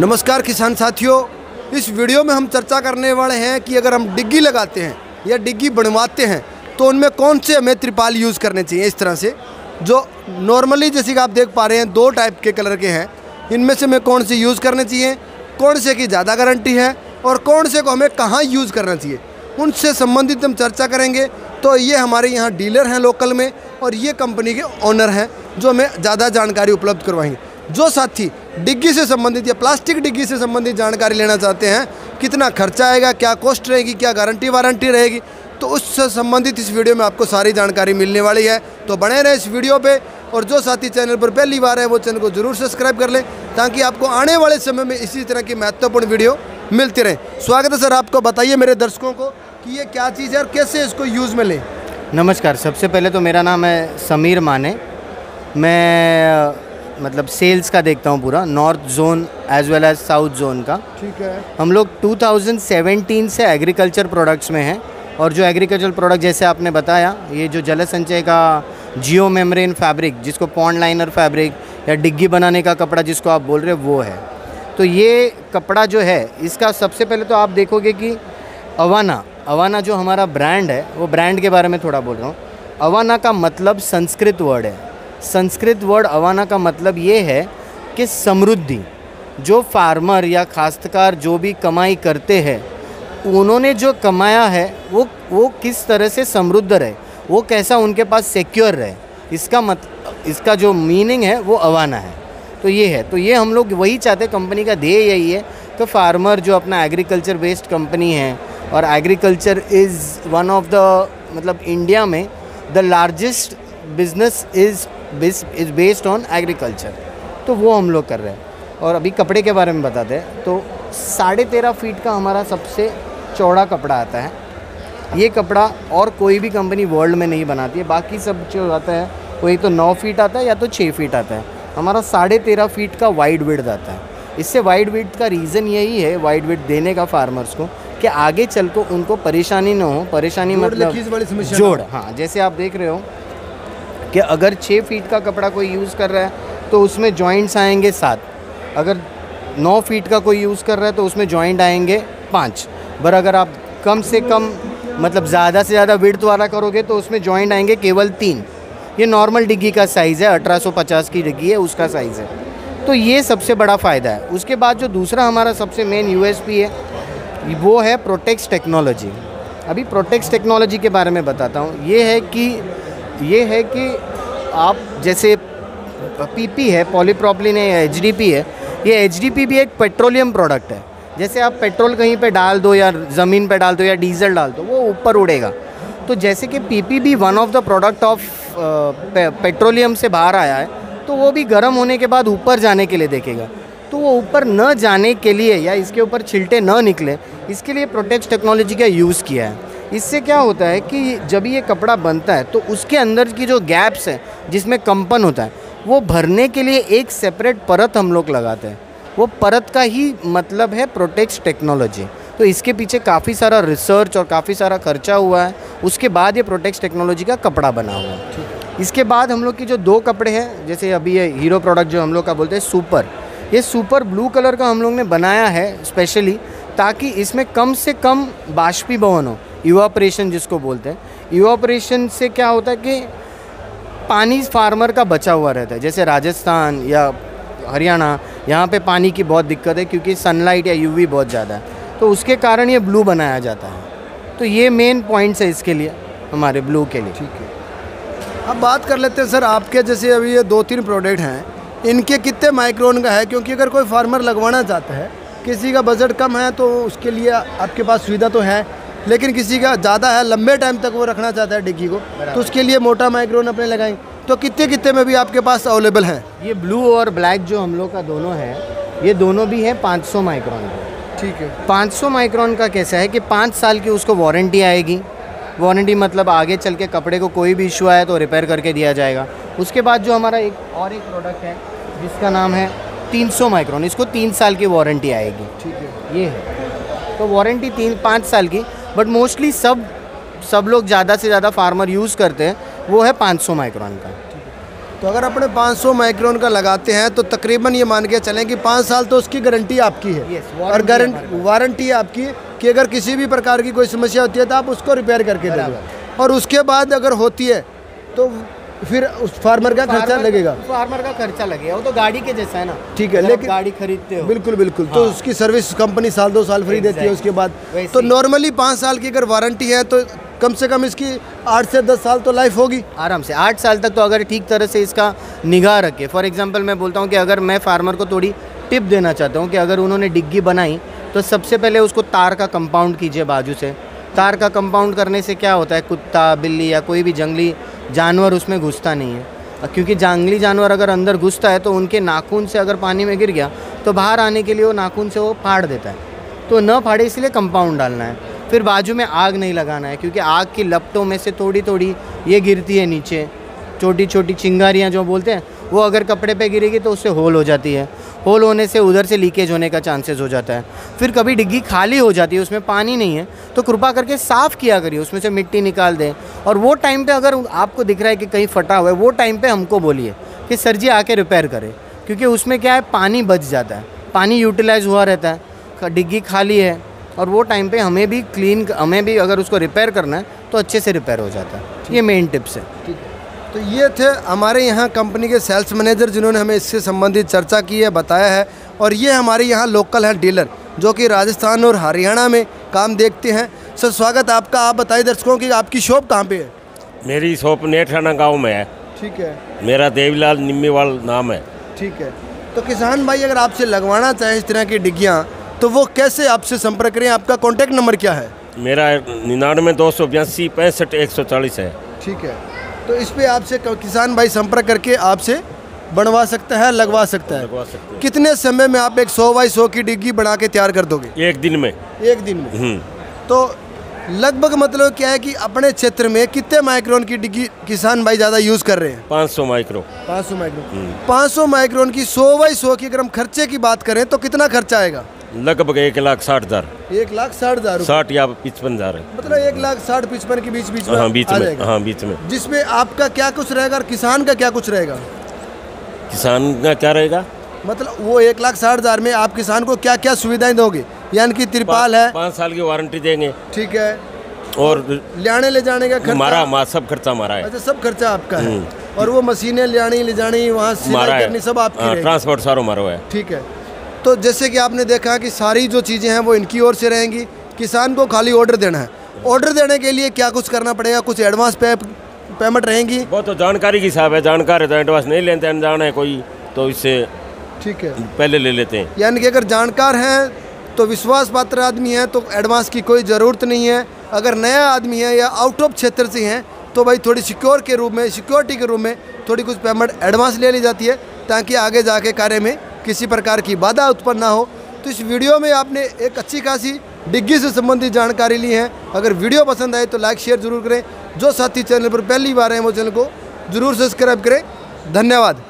नमस्कार किसान साथियों, इस वीडियो में हम चर्चा करने वाले हैं कि अगर हम डिग्गी लगाते हैं या डिग्गी बनवाते हैं तो उनमें कौन से हमें त्रिपाल यूज़ करने चाहिए इस तरह से? जो नॉर्मली जैसे कि आप देख पा रहे हैं, दो टाइप के कलर के हैं। इनमें से हमें कौन से यूज़ करने चाहिए? कौन से की ज़्यादा गारंटी है? और कौन से को हमें कहाँ यूज़ करना चाहिए? उनसे संबंधित हम चर्चा करेंगे। तो ये हमारे यहाँ डीलर हैं लोकल में और ये कंपनी के ऑनर हैं, जो हमें ज़्यादा जानकारी उपलब्ध करवाएँगे। जो साथी डिग्गी से संबंधित या प्लास्टिक डिग्गी से संबंधित जानकारी लेना चाहते हैं, कितना खर्चा आएगा, क्या कॉस्ट रहेगी, क्या गारंटी वारंटी रहेगी तो उससे संबंधित इस वीडियो में आपको सारी जानकारी मिलने वाली है। तो बने रहें इस वीडियो पे और जो साथी चैनल पर पहली बार है, वो चैनल को ज़रूर सब्सक्राइब कर लें, ताकि आपको आने वाले समय में इसी तरह की महत्वपूर्ण वीडियो मिलती रहे। स्वागत है सर आपको, बताइए मेरे दर्शकों को कि ये क्या चीज़ है और कैसे इसको यूज़ में लें? नमस्कार, सबसे पहले तो मेरा नाम है समीर माने। मैं मतलब सेल्स का देखता हूँ पूरा north zone as well as south zone का। ठीक है। हम लोग 2017 से एग्रीकल्चर प्रोडक्ट्स में हैं और जो एग्रीकल्चर प्रोडक्ट जैसे आपने बताया ये जो जल संचय का जियो मेमरेन फैब्रिक जिसको पॉन्ड लाइनर फैब्रिक या डिग्गी बनाने का कपड़ा जिसको आप बोल रहे हो वो है। तो ये कपड़ा जो है इसका सबसे पहले तो आप देखोगे कि अवाना अवाना जो हमारा ब्रांड है वो ब्रांड के बारे में थोड़ा बोल रहा हूँ। अवाना का मतलब संस्कृत वर्ड है। संस्कृत वर्ड अवाना का मतलब ये है कि समृद्धि, जो फार्मर या खास्तकार जो भी कमाई करते हैं, उन्होंने जो कमाया है, वो वो किस तरह से समृद्ध रहे, वो कैसा उनके पास सिक्योर रहे, इसका मत, इसका जो मीनिंग है, वो अवाना है। तो ये है तो ये हम लोग वही चाहते कंपनी का ध्येय यही है कि फार्मर जो अपना एग्रीकल्चर बेस्ड कंपनी है, और agriculture is one of the मतलब इंडिया में the largest business is is based on agriculture तो वो हम लोग कर रहे हैं। और अभी कपड़े के बारे में बताते हैं। तो साढ़े तेरह फीट का हमारा सबसे चौड़ा कपड़ा आता है। ये कपड़ा और कोई भी कंपनी वर्ल्ड में नहीं बनाती है। बाकी सब जो आता है वो एक तो नौ फीट आता है या तो छः फीट आता है। हमारा साढ़े तेरह फीट का वाइड विड्थ आता है। इससे वाइड विड्थ का रीज़न यही है वाइड विड्थ देने का फार्मर्स को कि आगे चल को उनको परेशानी ना हो। परेशानी मतलब जोड़ हाँ जैसे आप देख रहे हो कि अगर छः फीट का कपड़ा कोई यूज़ कर रहा है तो उसमें जॉइंट्स आएँगे सात। अगर नौ फीट का कोई यूज़ कर रहा है तो उसमें जॉइंट आएँगे पाँच। पर अगर आप कम से कम मतलब ज़्यादा से ज़्यादा विड्थ वाला करोगे तो उसमें जॉइंट आएँगे केवल तीन। ये नॉर्मल डिग्गी का साइज़ है, अठारह सौ पचास की डिग्गी है, उसका साइज़ है। तो ये सबसे बड़ा फ़ायदा है। उसके बाद जो दूसरा हमारा सबसे मेन यूएसपी है, वो है प्रोटेक्स टेक्नोलॉजी अभी प्रोटेक्स टेक्नोलॉजी के बारे में बताता हूँ। ये है कि ये है कि आप जैसे पीपी है पॉलीप्रॉपलिन है एच है, ये एचडीपी भी एक पेट्रोलियम प्रोडक्ट है। जैसे आप पेट्रोल कहीं पे डाल दो या ज़मीन पे डाल दो या डीजल डाल दो, वो ऊपर उड़ेगा। तो जैसे कि पीपी भी one of the product of petroleum से बाहर आया है तो वो भी गर्म होने के बाद ऊपर जाने के लिए देखेगा। तो वो ऊपर न जाने के लिए या इसके ऊपर छिलटे न निकले, इसके लिए प्रोटेक्ट टेक्नोलॉजी का यूज़ किया है। इससे क्या होता है कि जब ये कपड़ा बनता है तो उसके अंदर की जो गैप्स है, जिसमें कंपन होता है, वो भरने के लिए एक सेपरेट परत हम लोग लगाते हैं। वो परत का ही मतलब है प्रोटेक्ट टेक्नोलॉजी तो इसके पीछे काफ़ी सारा रिसर्च और काफ़ी सारा खर्चा हुआ है। उसके बाद ये प्रोटेक्स टेक्नोलॉजी का कपड़ा बना हुआ है। इसके बाद हम लोग की जो दो कपड़े हैं, जैसे अभी ये हीरो प्रोडक्ट जो हम लोग का बोलते हैं सुपर ये सुपर ब्लू कलर का हम लोग ने बनाया है स्पेशली ताकि इसमें कम से कम बाष्पीभवन हो। इवापरेशन जिसको बोलते हैं इवापरेशन से क्या होता है कि पानी फार्मर का बचा हुआ रहता है। जैसे राजस्थान या हरियाणा, यहाँ पे पानी की बहुत दिक्कत है क्योंकि सनलाइट या यूवी बहुत ज़्यादा है। तो उसके कारण ये ब्लू बनाया जाता है। तो ये मेन पॉइंट्स है इसके लिए, हमारे ब्लू के लिए। ठीक है। अब बात कर लेते हैं, सर, आपके जैसे अभी ये दो तीन प्रोडक्ट हैं, इनके कितने माइक्रोन का है? क्योंकि अगर कोई फार्मर लगवाना चाहता है, किसी का बजट कम है तो उसके लिए आपके पास सुविधा तो है। लेकिन किसी का ज़्यादा है लंबे टाइम तक वो रखना चाहता है डिग्गी को। तो उसके लिए मोटा माइक्रोन अपने लगाएँगे तो कितने कितने में भी आपके पास अवेलेबल है? ये ब्लू और ब्लैक जो हम लोग का दोनों है ये दोनों भी है 500 माइक्रोन का। ठीक है। 500 माइक्रोन का कैसा है कि पाँच साल की उसको वारंटी आएगी। वारंटी मतलब आगे चल के कपड़े को कोई भी इशू आया तो रिपेयर करके दिया जाएगा। उसके बाद जो हमारा एक और एक प्रोडक्ट है जिसका नाम है 300 माइक्रोन इसको तीन साल की वारंटी आएगी। ठीक है। ये है। तो वारंटी तीन पाँच साल की। बट मोस्टली सब सब लोग ज़्यादा से ज़्यादा फार्मर यूज़ करते हैं वो है 500 माइक्रोन का। तो अगर अपने 500 माइक्रोन का लगाते हैं तो तकरीबन ये मान के चलें कि पाँच साल तो उसकी गारंटी आपकी है। Yes, और गारंटी वारंटी है आपकी कि अगर किसी भी प्रकार की कोई समस्या होती है तो आप उसको रिपेयर करके देंगे और उसके बाद अगर होती है तो फिर उस फार्मर का खर्चा लगेगा। फार्मर का खर्चा लगेगा। वो तो गाड़ी के जैसा है ना। ठीक है, लेकिन- गाड़ी खरीदते हो। बिल्कुल बिल्कुल। हाँ। तो हाँ। उसकी सर्विस कंपनी साल दो साल फ्री देती है उसके बाद। तो नॉर्मली पाँच साल की अगर वारंटी है तो कम से कम इसकी आठ से दस साल तो लाइफ होगी। आराम से। आठ साल तक तो अगर ठीक तरह से इसका निगाह रखे। फॉर एग्ज़ाम्पल मैं बोलता हूँ कि अगर मैं फार्मर को थोड़ी टिप देना चाहता हूँ कि अगर उन्होंने डिग्गी बनाई तो सबसे पहले उसको तार का कंपाउंड कीजिए बाजू से। तार का कंपाउंड करने से क्या होता है? कुत्ता, बिल्ली या कोई भी जंगली जानवर उसमें घुसता नहीं है। क्योंकि जंगली जानवर अगर अंदर घुसता है तो उनके नाखून से अगर पानी में गिर गया तो बाहर आने के लिए वो नाखून से वो फाड़ देता है। तो न फाड़े इसलिए कंपाउंड डालना है। फिर बाजू में आग नहीं लगाना है, क्योंकि आग की लपटों में से थोड़ी थोड़ी ये गिरती है नीचे। छोटी छोटी चिंगारियाँ जो बोलते हैं, वो अगर कपड़े पे गिरेगी तो उससे होल हो जाती है। होल होने से उधर से लीकेज होने का चांसेस हो जाता है। फिर कभी डिग्गी खाली हो जाती है, उसमें पानी नहीं है तो कृपा करके साफ़ किया करिए, उसमें से मिट्टी निकाल दें। और वो टाइम पे अगर आपको दिख रहा है कि कहीं फटा हुआ है, वो टाइम पे हमको बोलिए कि सर जी आके रिपेयर करें, क्योंकि उसमें क्या है, पानी बच जाता है, पानी यूटिलाइज हुआ रहता है डिग्गी खाली है, और वो टाइम पे हमें भी क्लीन हमें भी अगर उसको रिपेयर करना है तो अच्छे से रिपेयर हो जाता है। ये मेन टिप्स है। तो ये थे हमारे यहाँ कंपनी के सेल्स मैनेजर जिन्होंने हमें इससे संबंधित चर्चा की है बताया है। और ये हमारे यहाँ लोकल है डीलर जो कि राजस्थान और हरियाणा में काम देखते हैं। सर स्वागत आपका। आप बताइए दर्शकों की आपकी शॉप कहाँ पे है? मेरी शॉप नेठाना गाँव में है। ठीक है। मेरा देवीलाल निम्मीवाल नाम है। ठीक है। तो किसान भाई अगर आपसे लगवाना चाहें इस तरह की डिग्गियाँ तो वो कैसे आपसे संपर्क करें? आपका कॉन्टैक्ट नंबर क्या है? मेरा निन्यानवे दो सौ बयासी पैंसठ एक सौ चालीस है। ठीक है। तो इस पे आपसे किसान भाई संपर्क करके आपसे बनवा सकता है लगवा सकता है। लगवा सकते कितने समय में आप एक सौ बाई सौ की डिग्गी बना के तैयार कर दोगे? एक दिन में। एक दिन में। हम्म। तो लगभग मतलब क्या है कि अपने क्षेत्र में कितने माइक्रोन की डिग्गी किसान भाई ज़्यादा यूज़ कर रहे हैं? पाँच सौ माइक्रो। 500 माइक्रोन। 500 माइक्रोन की 100 बाई 100 की अगर हम खर्चे की बात करें तो कितना खर्चा आएगा? लगभग एक लाख साठ हज़ार। एक लाख साठ हज़ार साठ या पिचपन हज़ार। मतलब एक लाख साठ पचपन के बीच बीच में हाँ बीच में हाँ बीच में। जिसमें आपका क्या कुछ रहेगा और किसान का क्या कुछ रहेगा? किसान का क्या रहेगा? मतलब वो एक लाख साठ हज़ार में आप किसान को क्या क्या सुविधाएँ दोगे? यानी कि तिरपाल है। पाँच साल की वारंटी देंगे। ठीक है। और लाने ले जाने का खर्चा? हमारा सब खर्चा हमारा है। अच्छा सब खर्चा आपका है। और वो मशीनें ले जानी ले जानी वहाँ सिलाई करनी सब आपकी हाँ, ट्रांसपोर्ट सारो हमारा है। ठीक है। तो जैसे कि आपने देखा कि सारी जो चीज़ें हैं वो इनकी ओर से रहेंगी। किसान को खाली ऑर्डर देना है। ऑर्डर देने के लिए क्या कुछ करना पड़ेगा? कुछ एडवांस पे पेमेंट रहेंगी? वो तो जानकारी की हिसाब है। जानकार है तो एडवांस नहीं लेते अनजान है कोई तो इससे ठीक है। पहले ले लेते हैं। यानी कि अगर जानकार हैं तो विश्वास पात्र आदमी है तो एडवांस की कोई ज़रूरत नहीं है। अगर नया आदमी है या आउट ऑफ़ क्षेत्र से हैं तो भाई थोड़ी सिक्योर के रूप में सिक्योरिटी के रूप में थोड़ी कुछ पेमेंट एडवांस ले ली जाती है ताकि आगे जाके कार्य में किसी प्रकार की बाधा उत्पन्न ना हो तो इस वीडियो में आपने एक अच्छी खासी डिग्गी से संबंधित जानकारी ली है। अगर वीडियो पसंद आए तो लाइक, शेयर ज़रूर करें। जो साथी चैनल पर पहली बार हैं वो चैनल को ज़रूर सब्सक्राइब करें। धन्यवाद।